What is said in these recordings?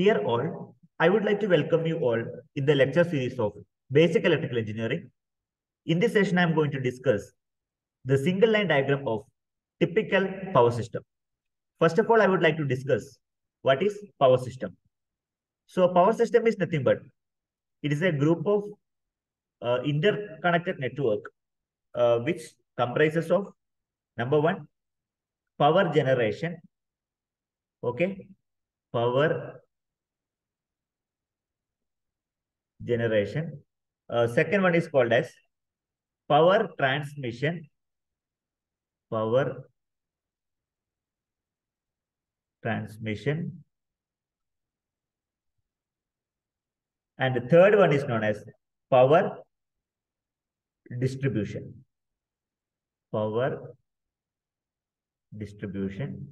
Dear all, I would like to welcome you all in the lecture series of Basic Electrical Engineering. In this session, I am going to discuss the single line diagram of typical power system. First of all, I would like to discuss what is power system. So power system is nothing but it is a group of uh, interconnected network uh, which comprises of number one power generation okay power generation. Uh, second one is called as power transmission. Power transmission. And the third one is known as power distribution. Power distribution.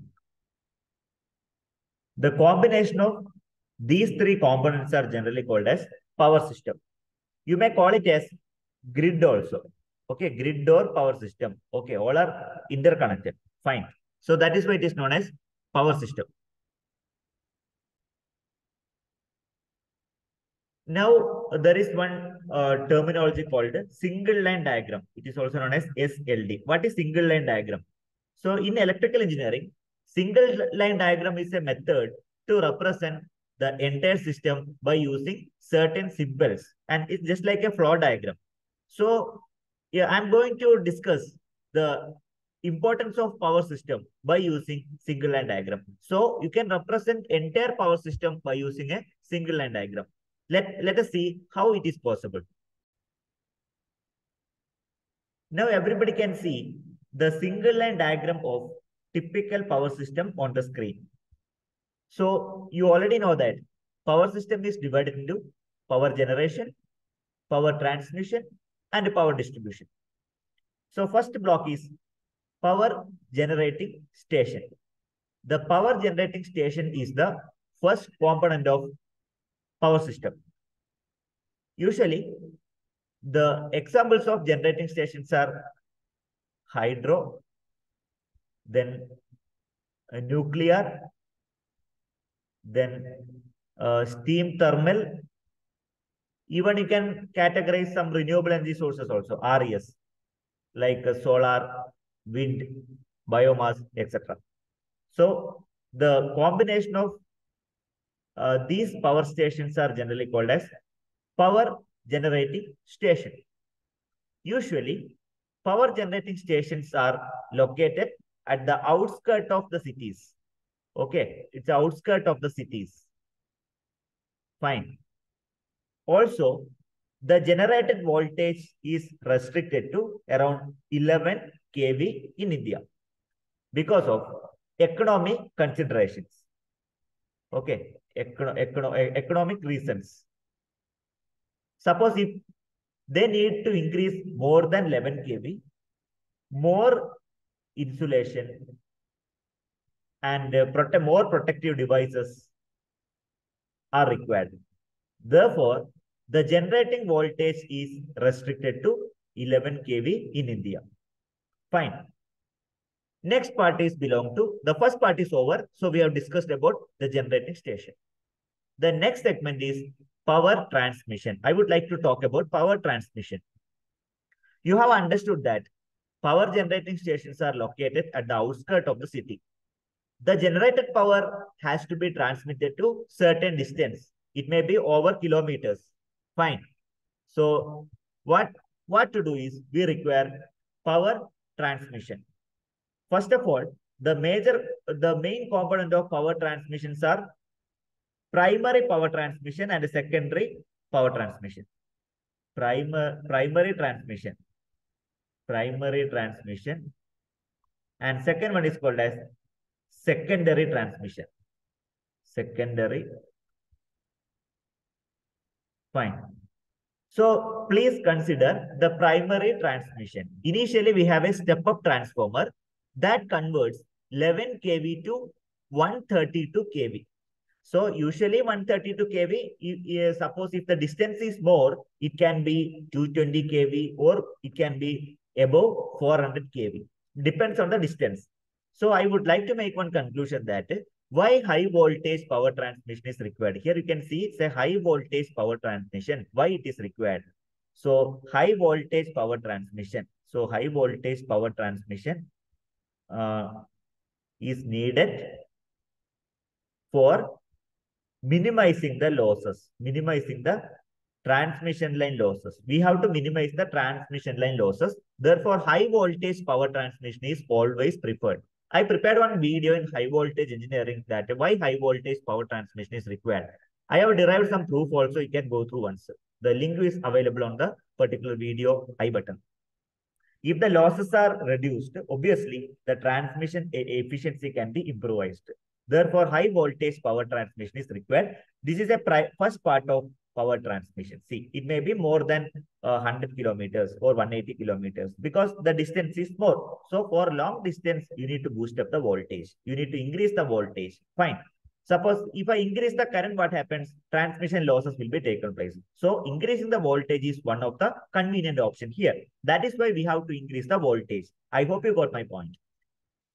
The combination of these three components are generally called as power system you may call it as grid also okay grid or power system okay all are interconnected fine so that is why it is known as power system Now, there is one uh, terminology called single line diagram. It is also known as SLD. What is single line diagram? So, in electrical engineering, single line diagram is a method to represent the entire system by using certain symbols. And it's just like a flow diagram. So, yeah, I'm going to discuss the importance of power system by using single line diagram. So, you can represent entire power system by using a single line diagram. Let, let us see how it is possible. Now everybody can see the single line diagram of typical power system on the screen. So you already know that power system is divided into power generation, power transmission, and power distribution. So first block is power generating station. The power generating station is the first component of power system. Usually, the examples of generating stations are hydro, then nuclear, then uh, steam thermal. Even you can categorize some renewable energy sources also, RES, like uh, solar, wind, biomass, etc. So, the combination of uh, these power stations are generally called as power generating station. Usually, power generating stations are located at the outskirts of the cities. Okay, it's outskirt of the cities. Fine. Also, the generated voltage is restricted to around 11 kV in India because of economic considerations. Okay, econo econo economic reasons. Suppose if they need to increase more than 11 kV, more insulation and uh, more protective devices are required. Therefore, the generating voltage is restricted to 11 kV in India. Fine. Next part is belong to, the first part is over. So we have discussed about the generating station. The next segment is power transmission. I would like to talk about power transmission. You have understood that power generating stations are located at the outskirts of the city. The generated power has to be transmitted to certain distance. It may be over kilometers. Fine. So what, what to do is we require power transmission. First of all, the major, the main component of power transmissions are primary power transmission and secondary power transmission. Primer, primary transmission. Primary transmission. And second one is called as secondary transmission. Secondary. Fine. So please consider the primary transmission. Initially, we have a step-up transformer that converts 11 kV to 132 kV. So usually 132 kV, suppose if the distance is more, it can be 220 kV or it can be above 400 kV. Depends on the distance. So I would like to make one conclusion that Why high voltage power transmission is required? Here you can see it's a high voltage power transmission. Why it is required? So high voltage power transmission. So high voltage power transmission uh, is needed for minimizing the losses, minimizing the transmission line losses. We have to minimize the transmission line losses. Therefore, high voltage power transmission is always preferred. I prepared one video in high voltage engineering that why high voltage power transmission is required. I have derived some proof also. You can go through once. The link is available on the particular video I button. If the losses are reduced, obviously the transmission efficiency can be improvised. Therefore, high voltage power transmission is required. This is a first part of power transmission. See, it may be more than uh, 100 kilometers or 180 kilometers because the distance is more. So for long distance, you need to boost up the voltage. You need to increase the voltage. Fine. Suppose if I increase the current, what happens? Transmission losses will be taken place. So increasing the voltage is one of the convenient option here. That is why we have to increase the voltage. I hope you got my point.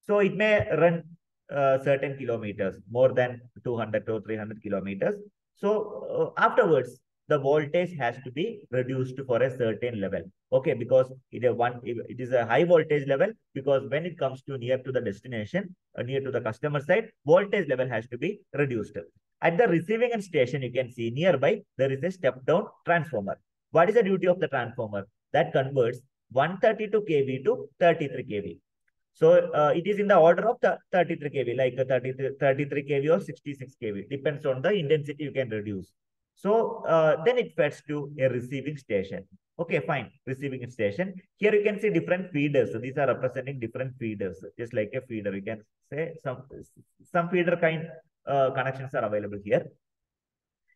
So it may run uh, certain kilometers, more than 200 to 300 kilometers. So uh, afterwards, the voltage has to be reduced for a certain level. Okay, because it is one it is a high voltage level because when it comes to near to the destination, uh, near to the customer side, voltage level has to be reduced. At the receiving end station, you can see nearby there is a step down transformer. What is the duty of the transformer? That converts 132 kV to 33 kV. So uh, it is in the order of the 33 kV, like 33, 33 kV or 66 kV, depends on the intensity you can reduce. So uh, then it fetch to a receiving station. Okay, fine. Receiving station. Here you can see different feeders. So these are representing different feeders, just like a feeder. You can say some some feeder kind uh, connections are available here.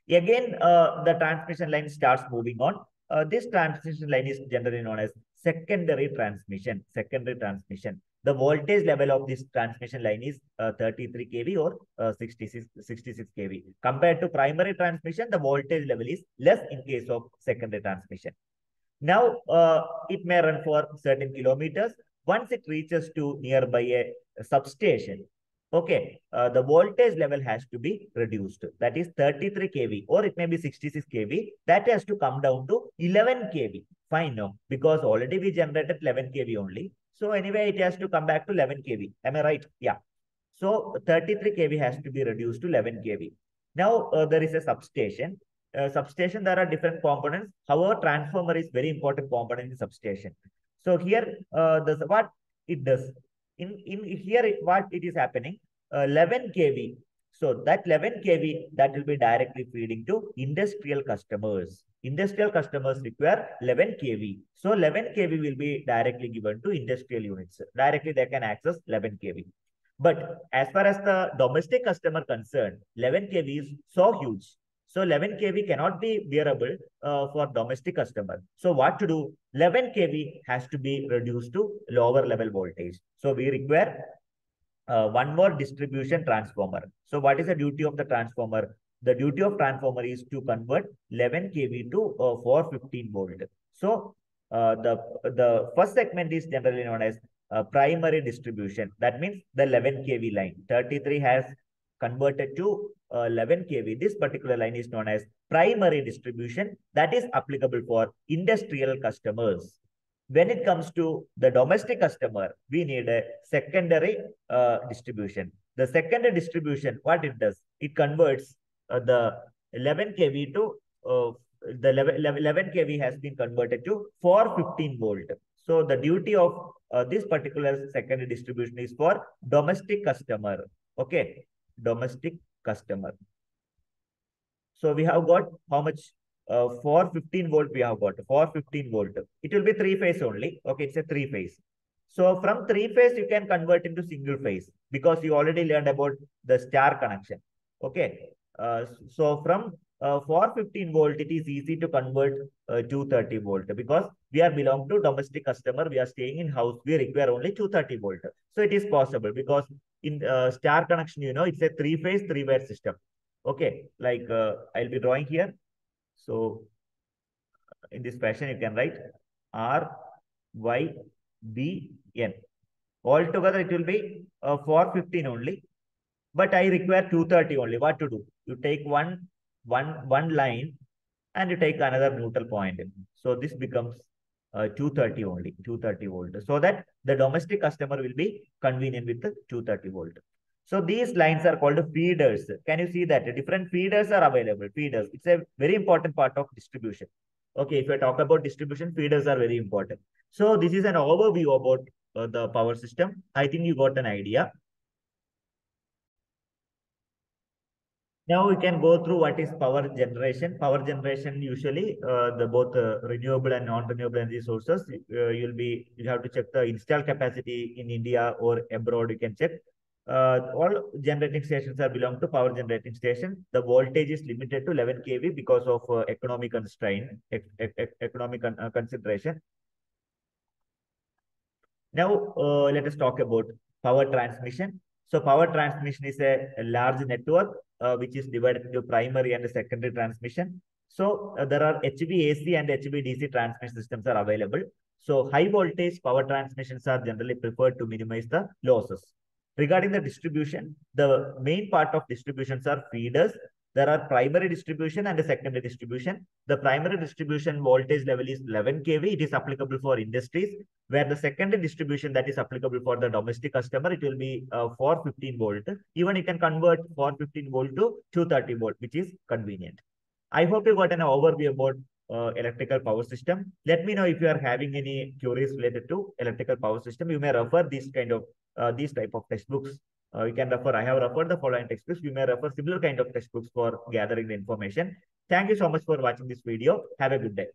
Again, uh, the transmission line starts moving on. Uh, this transmission line is generally known as secondary transmission. Secondary transmission the voltage level of this transmission line is uh, 33 kV or uh, 66, 66 kV. Compared to primary transmission, the voltage level is less in case of secondary transmission. Now, uh, it may run for certain kilometers. Once it reaches to nearby a, substation, okay, uh, the voltage level has to be reduced. That is 33 kV or it may be 66 kV. That has to come down to 11 kV. Fine, no, because already we generated 11 kV only. So anyway, it has to come back to 11 kV. Am I right? Yeah. So 33 kV has to be reduced to 11 kV. Now uh, there is a substation. Uh, substation, there are different components. However, transformer is very important component in substation. So here, uh, this, what it does. In, in here, what it is happening, uh, 11 kV. So that 11 kV, that will be directly feeding to industrial customers industrial customers require 11 kV. So 11 kV will be directly given to industrial units. Directly they can access 11 kV. But as far as the domestic customer concerned, 11 kV is so huge. So 11 kV cannot be bearable uh, for domestic customer. So what to do? 11 kV has to be reduced to lower level voltage. So we require uh, one more distribution transformer. So what is the duty of the transformer? the duty of transformer is to convert 11 kV to uh, 415 volt. So uh, the the first segment is generally known as uh, primary distribution. That means the 11 kV line. 33 has converted to uh, 11 kV. This particular line is known as primary distribution. That is applicable for industrial customers. When it comes to the domestic customer, we need a secondary uh, distribution. The secondary distribution, what it does, it converts uh, the 11 kV to uh, the 11, 11 kV has been converted to 415 volt. So the duty of uh, this particular secondary distribution is for domestic customer. Okay, domestic customer. So we have got how much? Uh, 415 volt we have got 415 volt. It will be three phase only. Okay, it's a three phase. So from three phase you can convert into single phase because you already learned about the star connection. Okay, uh, so from uh, 415 volt, it is easy to convert uh, 230 volt because we are belong to domestic customer. We are staying in house. We require only 230 volt. So it is possible because in uh, star connection, you know, it's a three phase, three wire system. Okay, like uh, I'll be drawing here. So in this fashion, you can write R, Y, B, N. Altogether, it will be uh, 415 only. but I require 230 only. What to do? You take one, one, one line and you take another neutral point. So this becomes uh, 230 only, 230 volt. So that the domestic customer will be convenient with the 230 volt. So these lines are called feeders. Can you see that? Different feeders are available. Feeders. It's a very important part of distribution. Okay, if you talk about distribution, feeders are very important. So this is an overview about uh, the power system. I think you got an idea. Now we can go through what is power generation. Power generation usually uh, the both uh, renewable and non-renewable energy sources. Uh, you'll be you have to check the installed capacity in India or abroad. You can check. Uh, all generating stations are belong to power generating station. The voltage is limited to 11 kV because of uh, economic constraint, economic con uh, consideration. Now uh, let us talk about power transmission. So power transmission is a, a large network uh, which is divided into primary and secondary transmission. So uh, there are HVAC and HVDC transmission systems are available. So high voltage power transmissions are generally preferred to minimize the losses. Regarding the distribution, the main part of distributions are feeders. There are primary distribution and a secondary distribution. The primary distribution voltage level is 11 kV. It is applicable for industries, where the secondary distribution that is applicable for the domestic customer, it will be uh, 415 volt. Even you can convert 415 volt to 230 volt, which is convenient. I hope you got an overview about uh, electrical power system. Let me know if you are having any queries related to electrical power system. You may refer this kind of uh, these type of textbooks. Uh, you can refer. I have referred the following textbooks. You may refer similar kind of textbooks for gathering the information. Thank you so much for watching this video. Have a good day.